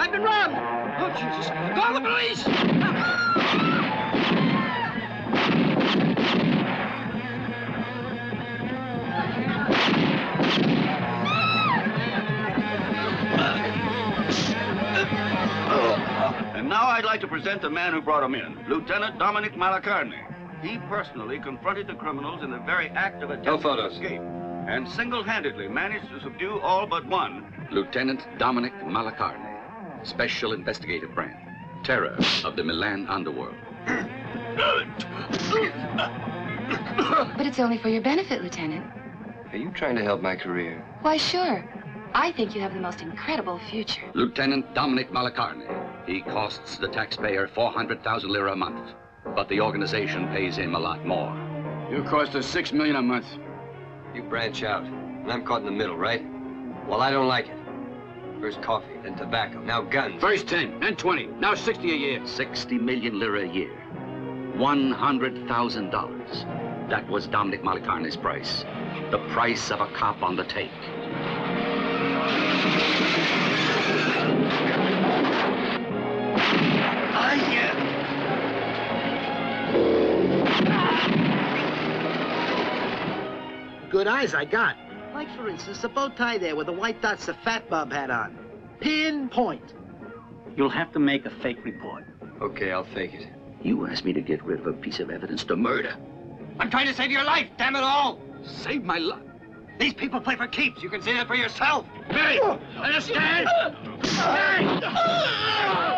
I've been robbed! Oh, Jesus. Call the police! And now I'd like to present the man who brought him in, Lieutenant Dominic Malacarne. He personally confronted the criminals in the very act of attempting to escape, and single-handedly managed to subdue all but one. Lieutenant Dominic Malacarne, Special Investigative Branch, terror of the Milan underworld. But it's only for your benefit, Lieutenant. Are you trying to help my career? Why, sure. I think you have the most incredible future. Lieutenant Dominic Malacarne. He costs the taxpayer 400,000 lira a month, but the organization pays him a lot more. You cost us six million a month. You branch out, and I'm caught in the middle, right? Well, I don't like it. First coffee, then tobacco, now guns. First 10, then 20, now 60 a year. 60 million lira a year. $100,000. That was Dominic Malacarne's price. The price of a cop on the take. Good eyes I got. Like, for instance, the bow tie there with the white dots the fat Bob had on. Pinpoint. You'll have to make a fake report. Okay, I'll fake it. You asked me to get rid of a piece of evidence to murder. I'm trying to save your life, damn it all! Save my life. These people play for keeps. You can see that for yourself. Hey, understand? Ah!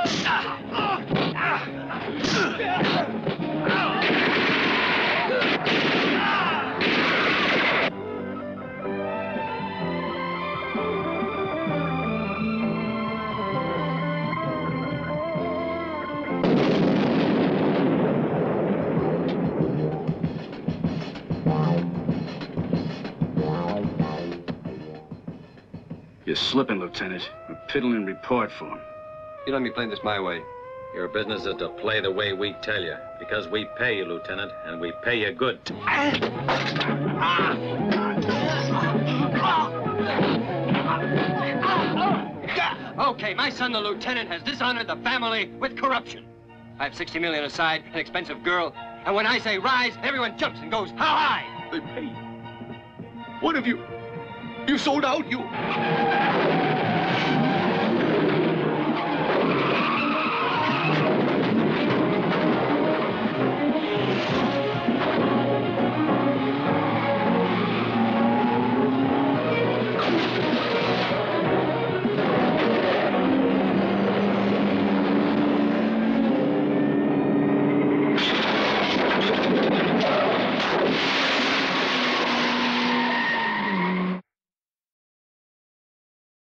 You're slipping, Lieutenant. A piddling report for him. You let me play this my way. Your business is to play the way we tell you, because we pay you, Lieutenant, and we pay you good. Okay, my son, the lieutenant, has dishonored the family with corruption. I have 60 million aside, an expensive girl, and when I say rise, everyone jumps and goes, how high? They pay you. What have you... You sold out, you...